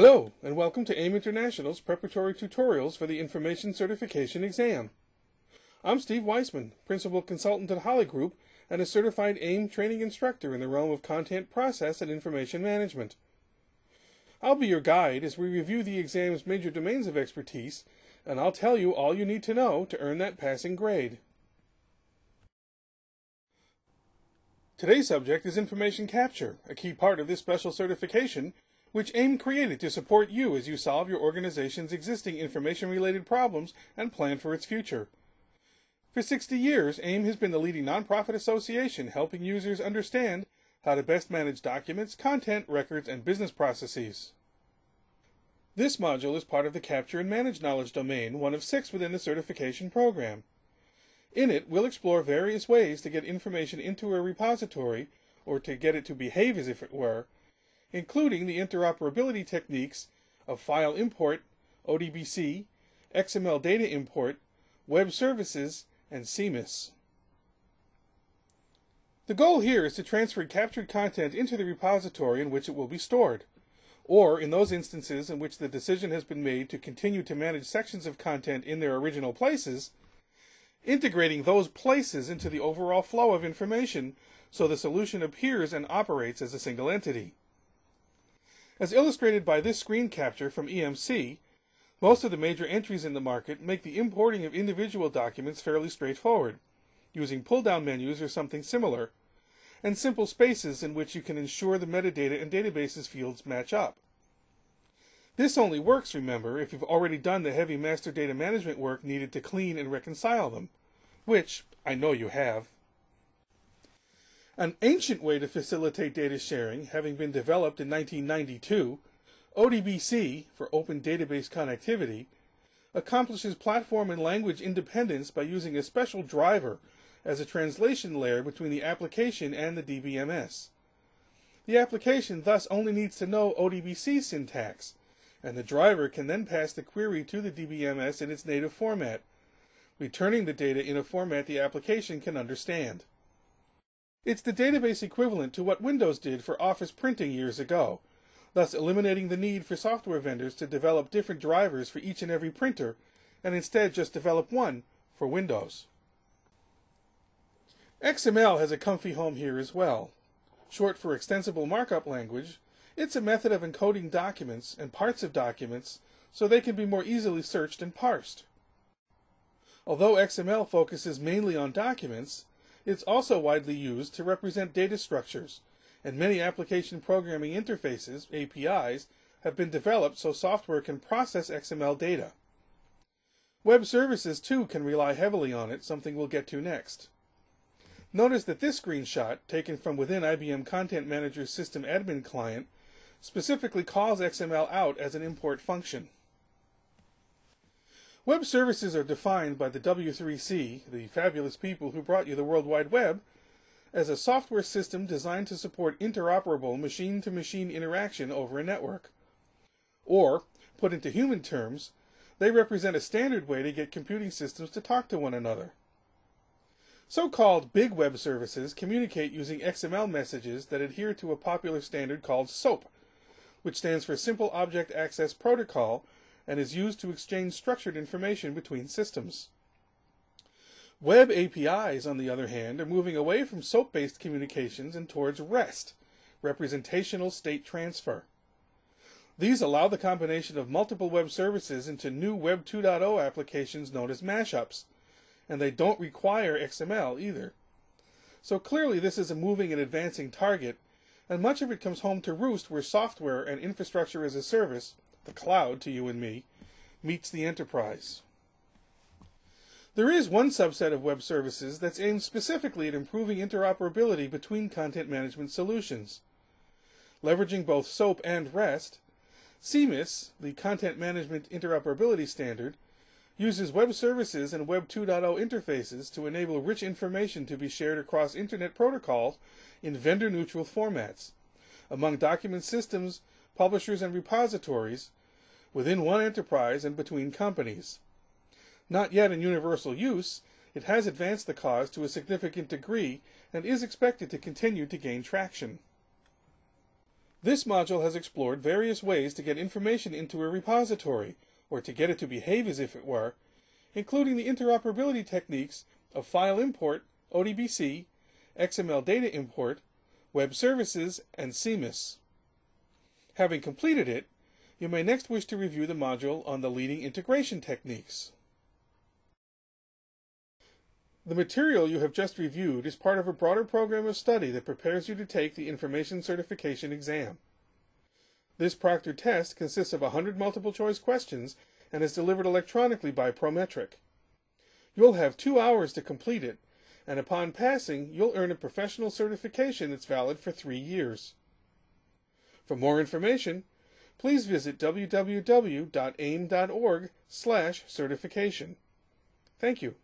Hello, and welcome to AIIM International's preparatory tutorials for the Information Certification exam. I'm Steve Weissman, Principal Consultant at Holly Group and a certified AIIM training instructor in the realm of content process and information management. I'll be your guide as we review the exam's major domains of expertise, and I'll tell you all you need to know to earn that passing grade. Today's subject is information capture, a key part of this special certification, which AIIM created to support you as you solve your organization's existing information-related problems and plan for its future. For 60 years, AIIM has been the leading nonprofit association helping users understand how to best manage documents, content, records, and business processes. This module is part of the Capture and Manage Knowledge domain, one of six within the certification program. In it, we'll explore various ways to get information into a repository, or to get it to behave as if it were, including the interoperability techniques of file import, ODBC, XML data import, web services, and CMIS. The goal here is to transfer captured content into the repository in which it will be stored, or in those instances in which the decision has been made to continue to manage sections of content in their original places, integrating those places into the overall flow of information so the solution appears and operates as a single entity. As illustrated by this screen capture from EMC, most of the major entries in the market make the importing of individual documents fairly straightforward, using pull-down menus or something similar, and simple spaces in which you can ensure the metadata and databases fields match up. This only works, remember, if you've already done the heavy master data management work needed to clean and reconcile them, which I know you have. An ancient way to facilitate data sharing, having been developed in 1992, ODBC, for Open Database Connectivity, accomplishes platform and language independence by using a special driver as a translation layer between the application and the DBMS. The application thus only needs to know ODBC syntax, and the driver can then pass the query to the DBMS in its native format, returning the data in a format the application can understand. It's the database equivalent to what Windows did for Office printing years ago, thus eliminating the need for software vendors to develop different drivers for each and every printer, and instead just develop one for Windows. XML has a comfy home here as well. Short for Extensible Markup Language, it's a method of encoding documents and parts of documents so they can be more easily searched and parsed. Although XML focuses mainly on documents, it's also widely used to represent data structures, and many application programming interfaces, APIs, have been developed so software can process XML data. Web services, too, can rely heavily on it, something we'll get to next. Notice that this screenshot, taken from within IBM Content Manager's System Admin Client, specifically calls XML out as an import function. Web services are defined by the W3C, the fabulous people who brought you the World Wide Web, as a software system designed to support interoperable machine-to-machine interaction over a network. Or, put into human terms, they represent a standard way to get computing systems to talk to one another. So-called big web services communicate using XML messages that adhere to a popular standard called SOAP, which stands for Simple Object Access Protocol, and is used to exchange structured information between systems. Web APIs, on the other hand, are moving away from SOAP-based communications and towards REST, representational state transfer. These allow the combination of multiple web services into new Web 2.0 applications known as mashups, and they don't require XML either. So clearly this is a moving and advancing target, and much of it comes home to roost where software and infrastructure as a service the cloud to you and me, meets the enterprise. There is one subset of web services that's aimed specifically at improving interoperability between content management solutions. Leveraging both SOAP and REST, CMIS, the Content Management Interoperability Standard, uses web services and Web 2.0 interfaces to enable rich information to be shared across Internet protocols in vendor-neutral formats, among document systems, publishers, and repositories, within one enterprise and between companies. Not yet in universal use, it has advanced the cause to a significant degree and is expected to continue to gain traction. This module has explored various ways to get information into a repository, or to get it to behave as if it were, including the interoperability techniques of file import, ODBC, XML data import, web services, and CMIS. Having completed it, you may next wish to review the module on the leading integration techniques. The material you have just reviewed is part of a broader program of study that prepares you to take the Information Certification exam. This proctored test consists of 100 multiple choice questions and is delivered electronically by Prometric. You'll have two hours to complete it, and upon passing, you'll earn a professional certification that's valid for three years. For more information, please visit www.aiim.org slash certification. Thank you.